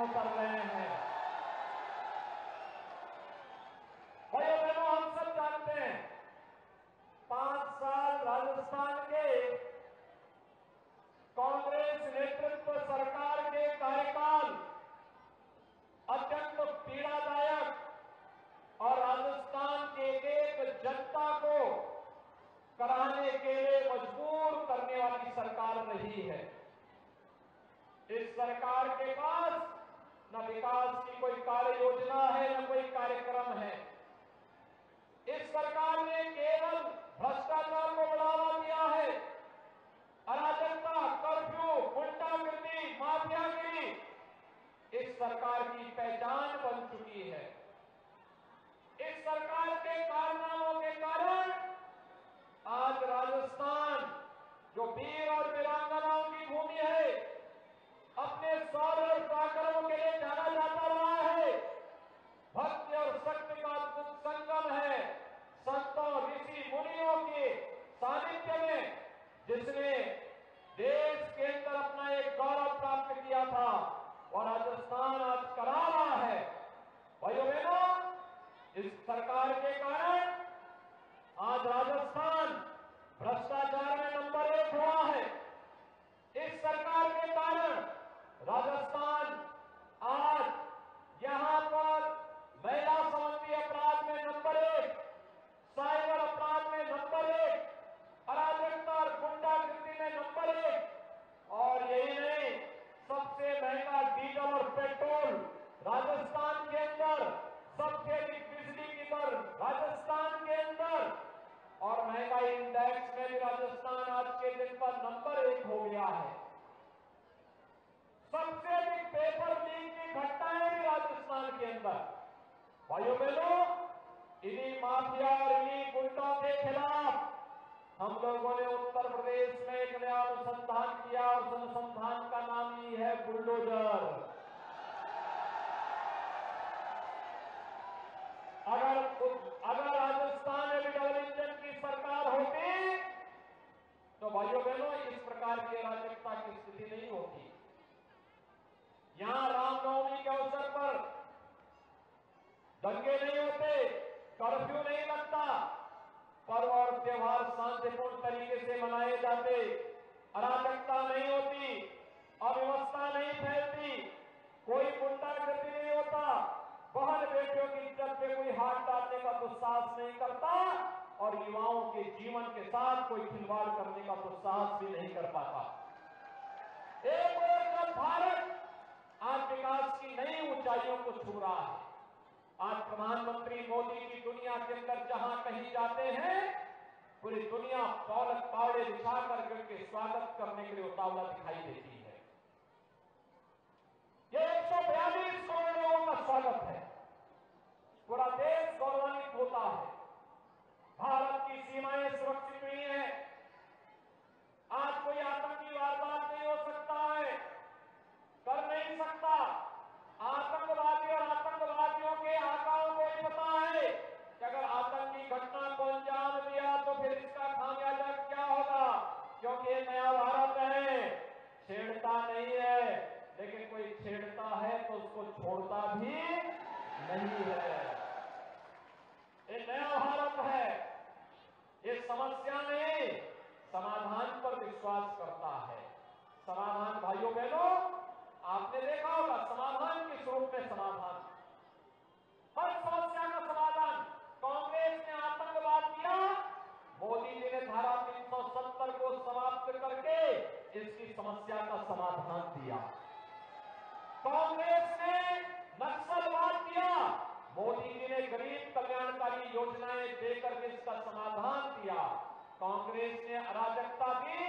में अंदर भाइयों बहनों, इन्हीं माफिया और इन्हीं गुंडों के खिलाफ हम लोगों ने उत्तर प्रदेश में एक नया अनुसंधान किया और अनुसंधान का नाम ही है बुलडोजर। अगर अगर राजस्थान में भी डबल इंजन की सरकार होती तो भाइयों बहनों इस प्रकार की अराजकता की स्थिति नहीं होती यहाँ रामनवमी के अवसर पर दंगे नहीं होते कर्फ्यू नहीं लगता पर्व और त्योहार शांतिपूर्ण तरीके से मनाए जाते अराजकता नहीं होती, अव्यवस्था नहीं फैलती, कोई गुंडागर्दी नहीं होता, बहन बेटियों की इज़्ज़त पे कोई हाथ डालने का तो साहस नहीं करता और युवाओं के जीवन के साथ कोई खिलवाड़ करने का तो साहस भी नहीं कर पाता। एक और जब भारत आज विकास की नई ऊंचाइयों को छू रहा है, आज प्रधानमंत्री मोदी की दुनिया के अंदर जहाँ कहीं जाते हैं पूरी दुनिया पौलक पावड़े बिछा कर करके स्वागत करने के लिए उतावला दिखाई देती है। ये एक सौ बयालीस करोड़ लोगों का स्वागत है। पूरा देश गौरवान्वित होता है। भारत की सीमाएँ सुरक्षित हुई हैं आज कोई आतंकी वारदात नहीं हो सकता है कर नहीं सकता आतंकवादी और आतंकवादियों के आकाओं को ही पता है कि अगर आतंकी घटना को अंजाम दिया तो फिर इसका खामियाजा क्या होगा क्योंकि ये नया भारत है छेड़ता नहीं है लेकिन कोई छेड़ता है तो उसको छोड़ता भी नहीं है। ये नया भारत है। ये समस्या नहीं समाधान पर विश्वास करता है। समाधान भाइयों बहनों, आपने देखा होगा, समाधान किस रूप में समाधान हर समस्या का समाधान कांग्रेस ने आतंकवाद किया मोदी जी ने धारा 370 को समाप्त करके इसकी समस्या का समाधान दिया कांग्रेस ने नक्सलवाद किया मोदी जी ने गरीब कल्याणकारी योजनाएँ देकर के इसका समाधान दिया कांग्रेस ने अराजकता की,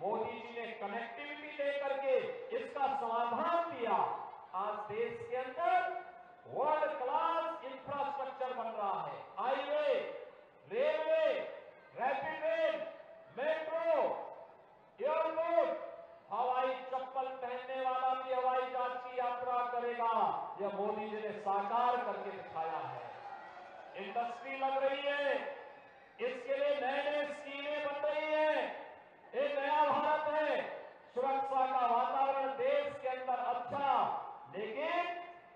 मोदी जी ने कनेक्टिविटी देकर के इसका समाधान दिया आज देश के अंदर वर्ल्ड क्लास इंफ्रास्ट्रक्चर बन रहा है। Highway, railway rapid rail metro airport हवाई चप्पल पहनने वाला भी हवाई जहाज़ की यात्रा करेगा। यह मोदी जी ने साकार करके दिखाया है। इंडस्ट्री लग रही है। इसके लिए नए नए स्कीमें बन रही है। एक नया भारत है। सुरक्षा का वातावरण देश के अंदर अच्छा लेकिन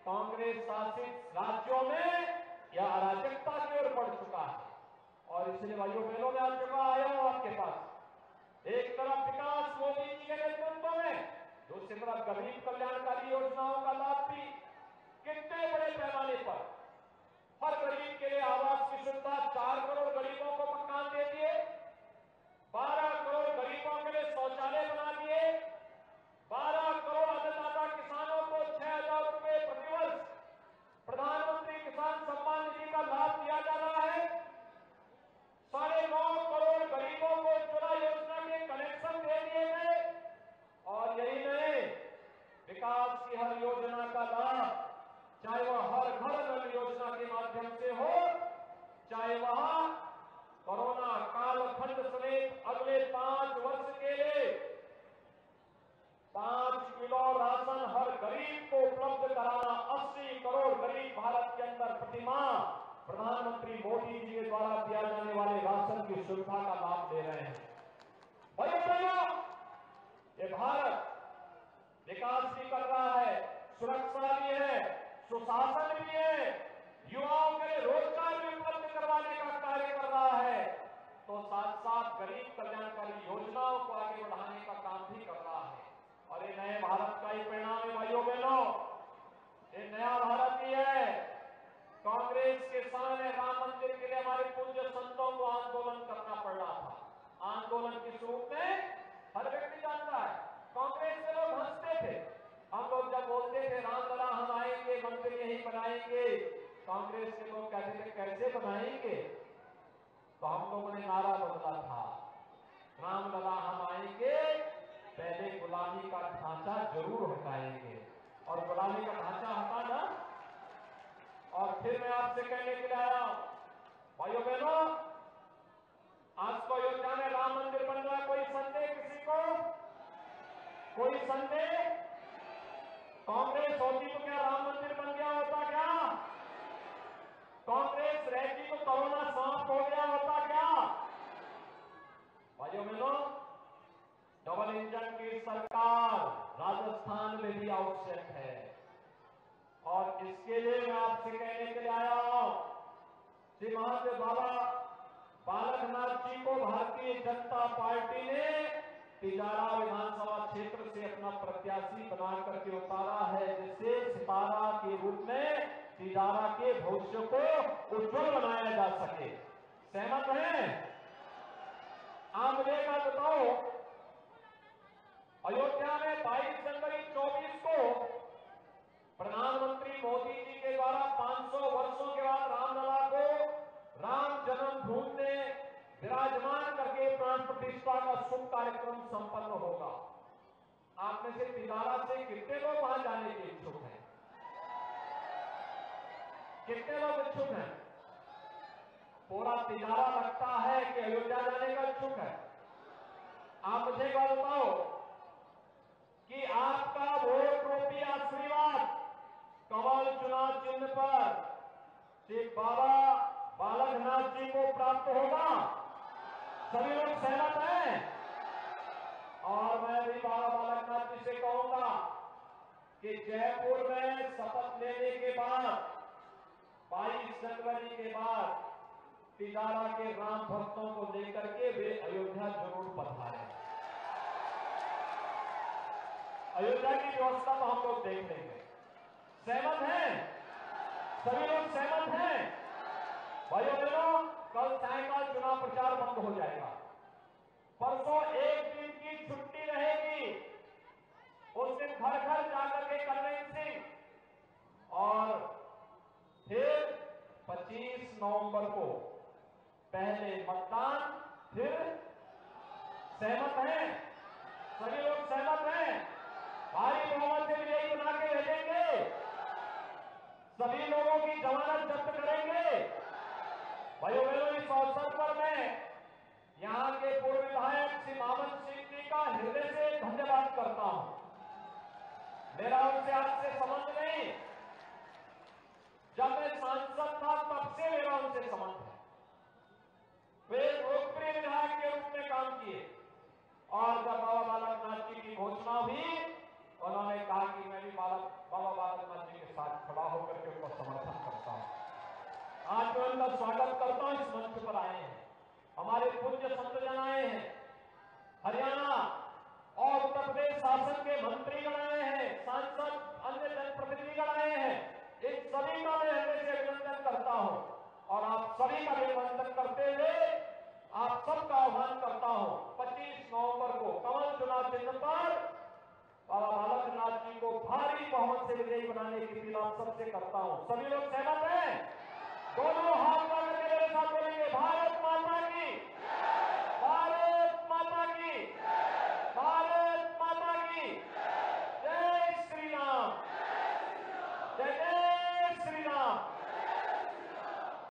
कांग्रेस शासित राज्यों में यह अराजकता की ओर बढ़ चुका है। और इसलिए भाइयों बहनों में आज चुका आया हूँ आपके पास। एक तरफ़ विकास मोदी जी के नेतृत्व में, दूसरी तरफ़ गरीब कल्याणकारी योजनाओं का लाभ भी कितने बड़े पैमाने पर। हर गरीब के लिए आवास की सुविधा, चार करोड़ गरीबों को मकान दे दिए, बारह करोड़ गरीबों के लिए शौचालय बना दिए, बारह करोड़ अन्नदाता किसानों को छह हज़ार रुपए प्रतिवर्ष प्रधानमंत्री किसान सम्मान निधि का लाभ दिया जा रहा है। साढ़े नौ करोड़ गरीबों को उज्ज्वला योजना के कनेक्शन दे दिए गए, और यही नहीं विकास की हर योजना का लाभ चाहे वह हर घर नल योजना के माध्यम से हो, चाहे वह कोरोना कालखंड समेत अगले पाँच वर्ष के लिए पाँच किलो राशन हर गरीब को उपलब्ध कराना 80 करोड़ गरीब भारत के अंदर प्रतिमा प्रधानमंत्री मोदी जी के द्वारा दिया जाने वाले राशन की सुविधा का लाभ दे रहे हैं। भाई बहनों, ये भारत विकास भी कर रहा है, सुरक्षा भी है सुशासन भी है। युवाओं के लिए रोज़गार भी उपलब्ध करवाने का कार्य कर रहा है। तो साथ साथ गरीब कल्याणकारी योजनाओं को आगे बढ़ाने का काम भी कर रहा है। और ये नए भारत का ही परिणाम है भाइयों बहनों। ये नया भारत ही है। कांग्रेस के समय राम मंदिर के लिए हमारे पूज्य संतों को आंदोलन करना पड़ रहा था। आंदोलन के स्वरूप में हर व्यक्ति जानता है, कांग्रेस के लोग हँसते थे। हम लोग जब बोलते थे रामलला हम आएँगे मंदिर यही बनाएँगे कांग्रेस के लोग कहते थे कैसे बनाएँगे? तो हम लोगों ने नारा बदला था। रामलला हम आएँगे, पहले गुलामी का ढांचा ज़रूर हटाएँगे। और गुलामी का ढांचा हटाना? और फिर मैं आपसे कहने के लिए आया भाइयों बहनों, आज को अयोध्या में राम मंदिर बन रहा है, कोई संदेह किसी को? कोई संदेह? कांग्रेस होती तो क्या राम मंदिर बन गया होता क्या कांग्रेस रहती तो कोरोना समाप्त हो गया होता क्या भाइयों बहनों डबल इंजन की सरकार राजस्थान में भी आवश्यक है। और इसके लिए मैं आपसे कहने के लिए आया हूँ, श्री महादेव बाबा बालकनाथ जी को भारतीय जनता पार्टी ने तिजारा विधानसभा क्षेत्र से अपना प्रत्याशी बना करके उतारा है जिससे सितारा के रूप में तिजारा के भविष्य को उज्जवल बनाया जा सके। सहमत है? आप मुझे बताओ अयोध्या में 22 जनवरी 24 को प्रधानमंत्री मोदी जी के द्वारा 500 वर्षों के बाद रामलला को राम जन्मभूमि में विराजमान करके प्राण प्रतिष्ठा का शुभ कार्यक्रम संपन्न होगा। आप में से तिजारा से कितने लोग वहाँ जाने के इच्छुक हैं? कितने लोग इच्छुक हैं? पूरा तिजारा लगता है कि अयोध्या जाने का इच्छुक है। आप मुझे एक बात बताओ कि आपका वोट रूपी आशीर्वाद कमल चुनाव चिन्ह पर श्री बाबा बालकनाथ जी को प्राप्त होगा। सभी लोग सहमत हैं? और मैं भी बाबा बालकनाथ जी से कहूँगा कि जयपुर में शपथ लेने के बाद 22 जनवरी के बाद तिजारा के राम भक्तों को लेकर के वे अयोध्या ज़रूर पधारे। अयोध्या की व्यवस्था तो हम लोग देख लेंगे। सहमत हैं? सभी लोग सहमत हैं। भाइयों बहनों, कल सायकाल चुनाव प्रचार बंद हो जाएगा। परसों एक दिन की छुट्टी रहेगी। उस दिन घर घर जाकर के कन्वेंसिंग और फिर 25 नवंबर को पहले मतदान, फिर सहमत हैं। सभी लोग सहमत हैं भारी बहुमत से विजयी बना के भेजेंगे सभी लोगों की जमानत जब्त करेंगे भाइयों बहनों इस अवसर पर मैं यहाँ के पूर्व विधायक श्री मामन सिंह जी का हृदय से धन्यवाद करता हूँ मेरा उनसे आज से संबंध नहीं जब मैं सांसद था तब से मेरा उनसे संबंध है वे लोकप्रिय विधायक के रूप में काम किए और जब बाबा बालकनाथ जी की घोषणा हुई उन्होंने कहा कि मैं भी बालक बालकनाथ जी के साथ खड़ा होकर के उनको समर्थन करता हूँ आज मैं उनका स्वागत करता हूँ इस मंच पर आए हैं। हमारे पूज्य संतजन आए हैं। हरियाणा और उत्तर प्रदेश शासन के मंत्रीगण आए हैं, सांसद, अन्य जनप्रतिनिधिगण आए हैं। इन सभी का मैं हृदय से अभिनंदन करता हूँ और आप सभी का अभिनंदन करते हुए आप सबका आह्वान करता हूँ। 25 नवंबर को कमल चुनाव चिन्ह पर बाबा बालकनाथ जी को भारी बहुमत से विजयी बनाने की अपील आप सबसे करता हूँ। सभी लोग सहमत हैं? दोनों हाथ पर मेरे साथ बोलेंगे भारत माता की।